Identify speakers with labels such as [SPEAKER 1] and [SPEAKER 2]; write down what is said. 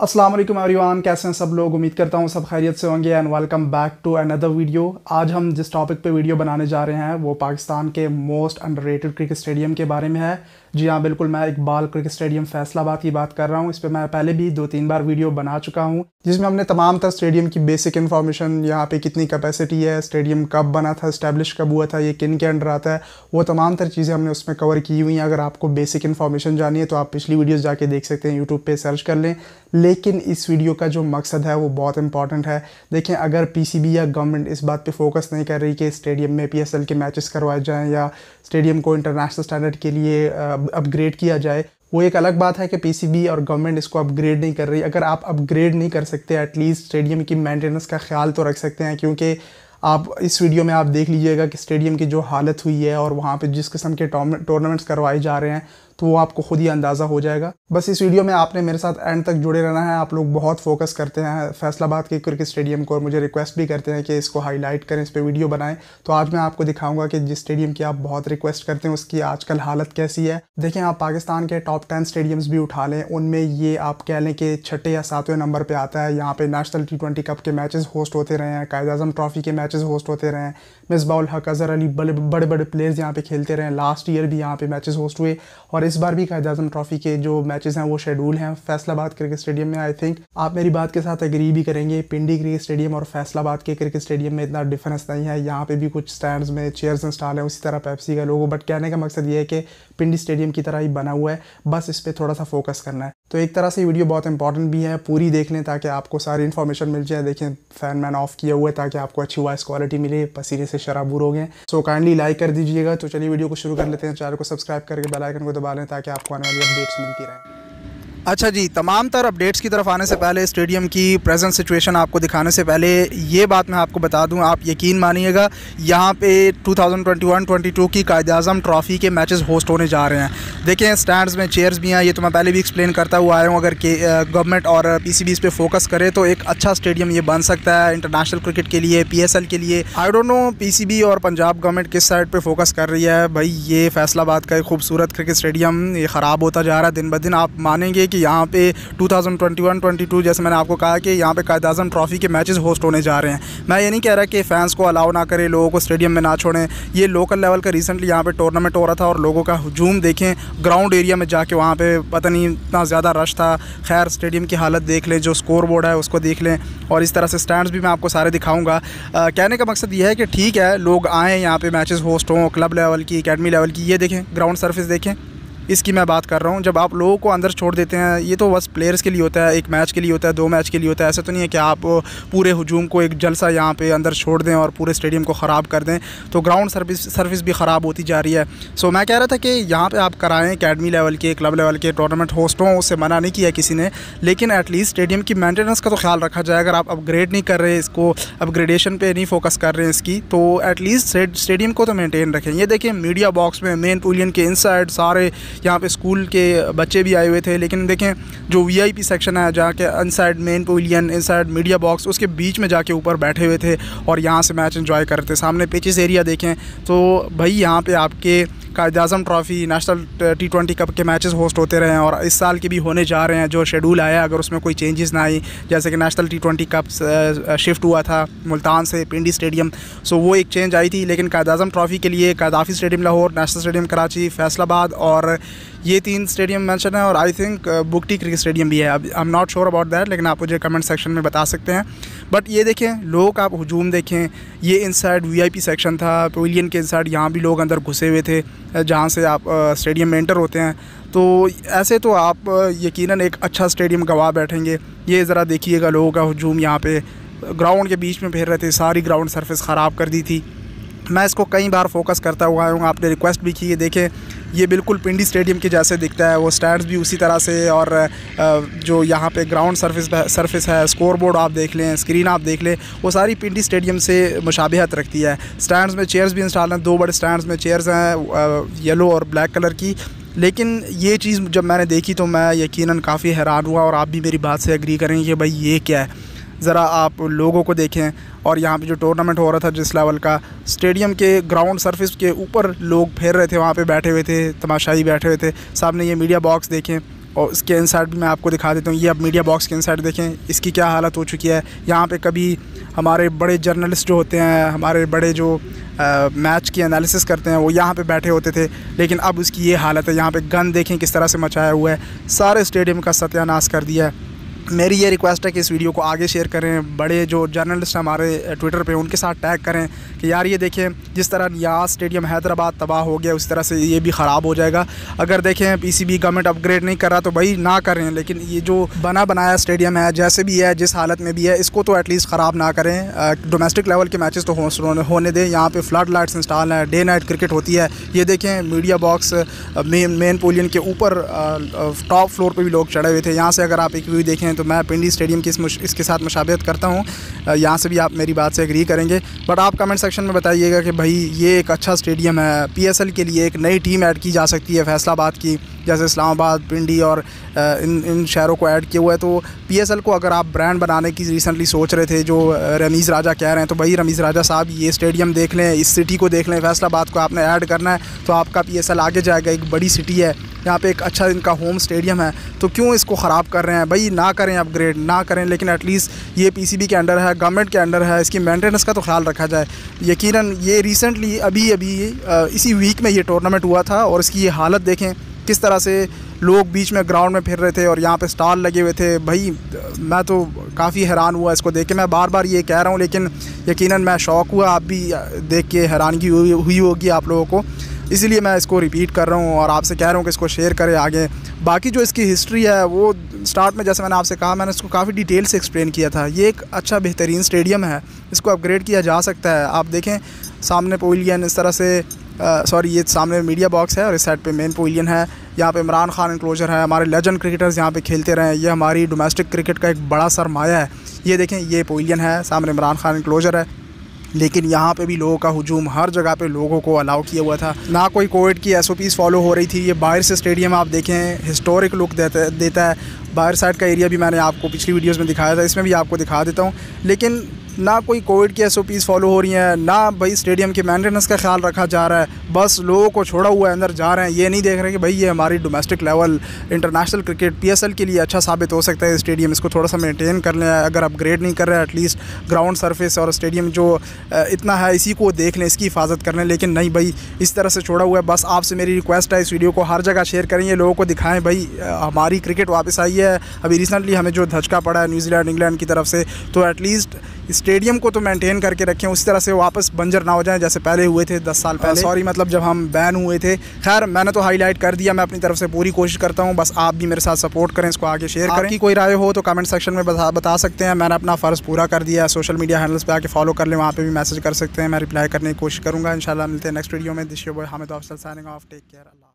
[SPEAKER 1] अस्सलाम वालेकुम एवरीवन, कैसे हैं सब लोग? उम्मीद करता हूँ सब खैरियत से होंगे and welcome back to another video आज हम जिस टॉपिक पे वीडियो बनाने जा रहे हैं, वो पाकिस्तान के मोस्ट अंडररेटेड क्रिकेट स्टेडियम के बारे में है। जी हाँ बिल्कुल, मैं इकबाल क्रिकेट स्टेडियम फैसलाबाद की बात कर रहा हूँ। इस पर मैं पहले भी दो तीन बार वीडियो बना चुका हूँ, जिसमें हमने तमाम तर स्टेडियम की बेसिक इन्फॉर्मेशन यहाँ पे कितनी कैपेसिटी है, स्टेडियम कब बना था स्टैब्लिश कब हुआ था, ये किन के अंडर आता है, वो तमाम तर चीज़ें हमने उसमें कवर की हुई हैं। अगर आपको बेसिक इन्फॉर्मेशन जानी है तो आप पिछली वीडियोज़ जाके देख सकते हैं यूट्यूब पर सर्च कर लें। लेकिन इस वीडियो का जो मकसद है, वो बहुत इंपॉर्टेंट है। देखें, अगर पीसीबी या गवर्नमेंट इस बात पर फोकस नहीं कर रही कि स्टेडियम में पीएसएल के मैचेस करवाए जाएँ या स्टेडियम को इंटरनेशनल स्टैंडर्ड के लिए अपग्रेड किया जाए, वो एक अलग बात है कि पीसीबी और गवर्नमेंट इसको अपग्रेड नहीं कर रही। अगर आप अपग्रेड नहीं कर सकते एटलीस्ट स्टेडियम की मेंटेनेंस का ख्याल तो रख सकते हैं, क्योंकि आप इस वीडियो में आप देख लीजिएगा कि स्टेडियम की जो हालत हुई है और वहाँ पे जिस किस्म के टूर्नामेंट्स करवाए जा रहे हैं तो वो आपको खुद ही अंदाज़ा हो जाएगा। बस इस वीडियो में आपने मेरे साथ एंड तक जुड़े रहना है। आप लोग बहुत फोकस करते हैं फैसलाबाद के क्रिकेट स्टेडियम को और मुझे रिक्वेस्ट भी करते हैं कि इसको हाईलाइट करें, इस पर वीडियो बनाएँ। तो आज मैं आपको दिखाऊँगा कि जिस स्टेडियम की आप बहुत रिक्वेस्ट करते हैं, उसकी आजकल हालत कैसी है। देखें, आप पाकिस्तान के टॉप टेन स्टेडियम्स भी उठा लें, उनमें ये आप कह लें कि छठे या सातवें नंबर पर आता है। यहाँ पर नेशनल टी ट्वेंटी कप के मैचेज़ होस्ट होते रहे हैं, कायद अजम ट्रॉफी के मैचेज़ होस्ट होते रहे हैं मिसबाउल हक, अजहर अली बड़े बड़े बड़े प्लेयर्स यहाँ पे खेलते रहे लास्ट ईयर भी यहाँ पे मैचेस होस्ट हुए और इस बार भी कायद अजम ट्रॉफी के जो मैचेस हैं, वो शेड्यूल हैं फैसलाबाद क्रिकेट स्टेडियम में आई थिंक आप मेरी बात के साथ एग्री भी करेंगे, पिंडी क्रिकेट स्टेडियम और फैसलाबाद के क्रिकेट स्टेडियम में इतना डिफरेंस नहीं है। यहाँ पे भी कुछ स्टैंड में चेयर्स इंस्टॉल हैं, उसी तरह पैप्सी का लोगो बट कहने का मकसद ये है कि पिंडी स्टेडियम की तरह ही बना हुआ है। बस इस पर थोड़ा सा फोकस करना है। तो एक तरह से वीडियो बहुत इंपॉर्टेंट भी है। पूरी देख लें ताकि आपको सारी इन्फॉर्मेशन मिल जाए। देखें फ़ैन मैन ऑफ़ किया हुआ है ताकि आपको अच्छी वॉइस क्वालिटी मिले। पसीने से शराबूर हो। गए सो काइंडली लाइक कर दीजिएगा। तो चलिए वीडियो को शुरू कर लेते हैं। चैनल को सब्सक्राइब करके बेलाइकन को दबा लें ताकि आपको आने वाली अपडेट्स मिलती रहें।
[SPEAKER 2] अच्छा जी तमाम तर अपडेट्स की तरफ़ आने से पहले स्टेडियम की प्रेजेंट सिचुएशन आपको दिखाने से पहले, ये बात मैं आपको बता दूँ, आप यकीन मानिएगा, यहाँ पे 2021-22 की कायद अजम ट्रॉफ़ी के मैचेस होस्ट होने जा रहे हैं। देखें स्टैंड्स में चेयर्स भी हैं, ये तो मैं पहले भी एक्सप्लेन करता हुआ आया हूँ, अगर के गवर्नमेंट और पी सी पर फोकस करे तो एक अच्छा स्टेडियम ये बन सकता है इंटरनेशनल क्रिकेट के लिए पीएसएल के लिए। आई डोंट नो पीसीबी और पंजाब गवर्नमेंट किस साइड पर फोकस कर रही है। भाई, ये फैसलाबाद का एक खूबसूरत क्रिकेट स्टेडियम ये ख़राब होता जा रहा है दिन ब दिन। आप मानेंगे कि यहाँ पे 2021-22 जैसे मैंने आपको कहा कि यहाँ पे कायद अजम ट्रॉफ़ी के मैचेस होस्ट होने जा रहे हैं। मैं ये नहीं कह रहा कि फ़ैंस को अलाउ ना करें, लोगों को स्टेडियम में ना छोड़ें। ये लोकल लेवल का रिसेंटली यहाँ पे टूर्नामेंट हो रहा था और लोगों का हजूम देखें ग्राउंड एरिया में जाके वहाँ पर पता नहीं इतना ज़्यादा रश था। खैर स्टेडियम की हालत देख लें, जो स्कोर बोर्ड है उसको देख लें और इस तरह से स्टैंड भी मैं आपको सारे दिखाऊँगा। कहने का मकसद ये है कि ठीक है, लोग आएँ यहाँ पर मैचेज़ होस्ट हों क्लब लेवल की अकेडमी लेवल की, ये देखें ग्राउंड सर्फिस देखें। इसकी मैं बात कर रहा हूँ। जब आप लोगों को अंदर छोड़ देते हैं, ये तो बस प्लेयर्स के लिए होता है, एक मैच के लिए होता है, दो मैच के लिए होता है। ऐसा तो नहीं है कि आप पूरे हजूम को एक जलसा यहाँ पे अंदर छोड़ दें और पूरे स्टेडियम को ख़राब कर दें तो ग्राउंड सर्विस सर्विस भी ख़राब होती जा रही है। सो मैं कह रहा था कि यहाँ पर आप कराएँ अकेडमी लेवल के क्लब लेवल के टूर्नामेंट होस्ट हों, उससे मना नहीं किया किसी ने। लेकिन एटलीस्ट स्टेडियम की मेंटेनेंस का तो ख्याल रखा जाए। अगर आप अपग्रेड नहीं कर रहे, इसको अपग्रेडेशन पे नहीं फोकस कर रहे हैं इसकी तो एटलीस्ट स्टेडियम को तो मेनटेन रखें। ये देखें मीडिया बॉक्स में मेन पुलियन के इनसाइड सारे यहाँ पे स्कूल के बच्चे भी आए हुए थे, लेकिन देखें, जो वीआईपी सेक्शन है जहाँ के inside main pavilion inside media box उसके बीच में जाके ऊपर बैठे हुए थे और यहाँ से मैच इन्जॉय करते सामने पिचिस एरिया देखें तो भाई यहाँ पर आपके Quaid Azam trophy, national T twenty cup के मैचेस होस्ट होते रहे हैं और इस साल के भी होने जा रहे हैं, जो शेड्यूल आया, अगर उसमें कोई चेंजेस ना आई, जैसे कि national T twenty cup shift हुआ था, मुल्तान से पिंडी स्टेडियम सो वो एक चेंज आई थी, लेकिन कायद अजम ट्रॉफ़ी के लिए Qaddafi stadium Lahore national stadium Karachi, Faisalabad और ये तीन स्टेडियम मैंशन है और I think Bugti cricket stadium भी है। अब I am not sure about that लेकिन आप मुझे कमेंट सेक्शन में बता सकते हैं। बट ये देखें, लोग आप हजूम देखें, ये इनसाइड वीआईपी सेक्शन था पवेलियन के इनसाइड यहाँ भी लोग अंदर घुसे हुए थे। जहाँ से आप स्टेडियम में इंटर होते हैं। तो ऐसे तो आप यकीनन एक अच्छा स्टेडियम गवा बैठेंगे। ये ज़रा देखिएगा लोगों का हजूम यहाँ पे। ग्राउंड के बीच में फेर रहे थे, सारी ग्राउंड सरफेस ख़राब कर दी थी। मैं इसको कई बार फोकस करता हुआ हूँ, आपने रिक्वेस्ट भी की है, देखें। ये बिल्कुल पिंडी स्टेडियम के जैसे दिखता है, वो स्टैंड्स भी उसी तरह से और जो यहाँ पे ग्राउंड सरफेस सरफेस है स्कोर बोर्ड आप देख लें स्क्रीन आप देख लें, वो सारी पिंडी स्टेडियम से मुशाबहत रखती है। स्टैंड्स में चेयर्स भी इंस्टॉल हैं, दो बड़े स्टैंड्स में चेयर्स हैं येलो और ब्लैक कलर की। लेकिन ये चीज़ जब मैंने देखी तो मैं यकीनन काफ़ी हैरान हुआ और आप भी मेरी बात से एग्री करेंगे कि भाई ये क्या है? ज़रा आप लोगों को देखें। और यहाँ पे जो टूर्नामेंट हो रहा था जिस लेवल का स्टेडियम के ग्राउंड सरफेस के ऊपर लोग फेर रहे थे वहाँ पे बैठे हुए थे तमाशाई बैठे हुए थे। सामने ये मीडिया बॉक्स देखें और इसके इंसाइड भी मैं आपको दिखा देता हूँ। ये अब मीडिया बॉक्स के इंसाइड देखें इसकी क्या हालत हो चुकी है। यहाँ पे कभी हमारे बड़े जर्नलिस्ट जो होते हैं हमारे बड़े जो आ, मैच की एनालिसिस करते हैं वो यहाँ पे बैठे होते थे। लेकिन अब उसकी ये हालत है। यहाँ पे गन देखें किस तरह से मचाया हुआ है। सारे स्टेडियम का सत्यानाश कर दिया है। मेरी ये रिक्वेस्ट है कि इस वीडियो को आगे शेयर करें। बड़े जो जर्नलिस्ट हैं हमारे ट्विटर पे, उनके साथ टैग करें कि यार ये देखें जिस तरह नियाज स्टेडियम हैदराबाद तबाह हो गया, उस तरह से ये भी ख़राब हो जाएगा। अगर देखें पीसीबी गवर्नमेंट अपग्रेड नहीं कर रहा तो भाई ना करें, लेकिन ये जो बना बनाया स्टेडियम है, जैसे भी है, जिस हालत में भी है, इसको तो एटलीस्ट ख़राब ना करें। डोमेस्टिक लेवल के मैचेस तो होने दें। यहाँ पर फ्लड लाइट्स इंस्टॉल हैं डे नाइट क्रिकेट होती है। ये देखें मीडिया बॉक्स मेन पोलियन के ऊपर टॉप फ्लोर पर भी लोग चढ़े हुए थे। यहाँ से अगर आप एक व्यू देखें तो मैं पिंडी स्टेडियम की इस मुश, इसके साथ मुशाबियत करता हूँ। यहाँ से भी आप मेरी बात से एग्री करेंगे। बट आप कमेंट सेक्शन में बताइएगा कि भाई ये एक अच्छा स्टेडियम है। पीएसएल के लिए एक नई टीम ऐड की जा सकती है फैसलाबाद की। जैसे इस्लामाबाद, पिंडी और इन इन शहरों को ऐड किया हुआ है तो पीएसएल को अगर आप ब्रांड बनाने की रिसेंटली सोच रहे थे, जो रमीज़ राजा कह रहे हैं तो भाई रमीज़ राजा साहब, ये स्टेडियम देख लें, इस सिटी को देख लें, फैसलाबाद को आपने ऐड करना है तो आपका पीएसएल आगे जाएगा, एक बड़ी सिटी है, यहाँ पे एक अच्छा इनका होम स्टेडियम है तो क्यों इसको ख़राब कर रहे हैं? भाई ना करें अपग्रेड ना करें, लेकिन एटलीस्ट ये पीसीबी के अंडर है गवर्नमेंट के अंडर है, इसकी मेंटेनेंस का तो ख्याल रखा जाए। यकीनन ये रिसेंटली अभी अभी इसी वीक में ये टूर्नामेंट हुआ था, और इसकी ये हालत देखें किस तरह से लोग बीच में ग्राउंड में फिर रहे थे और यहाँ पे स्टॉल लगे हुए थे? भाई, मैं तो काफ़ी हैरान हुआ इसको देख के। मैं बार बार ये कह रहा हूँ, लेकिन यकीनन मैं शौक हुआ। आप भी देख के हैरानगी हुई हुई होगी आप लोगों को। इसीलिए मैं इसको रिपीट कर रहा हूँ और आपसे कह रहा हूँ कि इसको शेयर करें आगे। बाकी जो इसकी हिस्ट्री है, वो स्टार्ट में जैसे मैंने आपसे कहा, मैंने इसको काफ़ी डिटेल से एक्सप्लेन किया था। ये एक अच्छा बेहतरीन स्टेडियम है। इसको अपग्रेड किया जा सकता है। आप देखें, सामने पोलियन इस तरह से सॉरी ये सामने मीडिया बॉक्स है और इस साइड पे मेन पोलियन है। यहाँ पे इमरान खान इंक्लोजर है, हमारे लेजेंड क्रिकेटर्स यहाँ पे खेलते रहे ये हमारी डोमेस्टिक क्रिकेट का एक बड़ा सरमाया है। ये देखें, ये पोलियन है, सामने इमरान खान इंक्लोजर है। लेकिन यहाँ पे भी लोगों का हजूम, हर जगह पे लोगों को अलाउ किया हुआ था। ना कोई कोविड की एस फॉलो हो रही थी, ये बाहर से स्टेडियम आप देखें हिस्टोरिक लुक देता देता है। बाहर साइड का एरिया भी मैंने आपको पिछली वीडियोस में दिखाया था, इसमें भी आपको दिखा देता हूँ। लेकिन ना कोई कोविड की एस फॉलो हो रही हैं, ना भाई स्टेडियम के मेंटेनेंस का ख्याल रखा जा रहा है। बस लोगों को छोड़ा हुआ है, अंदर जा रहे हैं। ये नहीं देख रहे कि भाई ये हमारी domestic level international cricket PSL के लिए अच्छा साबित हो सकता है स्टेडियम इसको थोड़ा सा मेनटेन कर लें, अगर अपग्रेड नहीं कर रहे एटलीस्ट ग्राउंड सरफेस और स्टेडियम जो इतना है, इसी को देख लें, इसकी हिफाजत कर लें। लेकिन नहीं भाई, इस तरह से छोड़ा हुआ है। बस आपसे मेरी रिक्वेस्ट है, इस वीडियो को हर जगह शेयर करें लोगों को दिखाएँ, भाई हमारी क्रिकेट वापस आई है। अभी रिसेंटली हमें जो धचका पड़ा है न्यूजीलैंड इंग्लैंड की तरफ़ से तो एटलीस्ट स्टेडियम को तो मेंटेन करके रखें उसी तरह से वापस बंजर ना हो जाए जैसे पहले हुए थे दस साल पहले। सॉरी मतलब जब हम बैन हुए थे खैर मैंने तो हाईलाइट कर दिया मैं अपनी तरफ़ से पूरी कोशिश करता हूँ बस आप भी मेरे साथ सपोर्ट करें इसको आगे शेयर करें। कि कोई राय हो तो कमेंट सेक्शन में बता बता सकते हैं मैंने अपना फ़र्ज़ पूरा कर दिया है सोशल मीडिया हैंडल्स पर आके फॉलो कर लें वहाँ पर भी मैसेज कर सकते हैं मैं रिप्लाई करने की कोशिश करूँगा इन मिलते हैं नेक्स्ट वीडियो में। This boy Hamid Afzal signing off take care Allah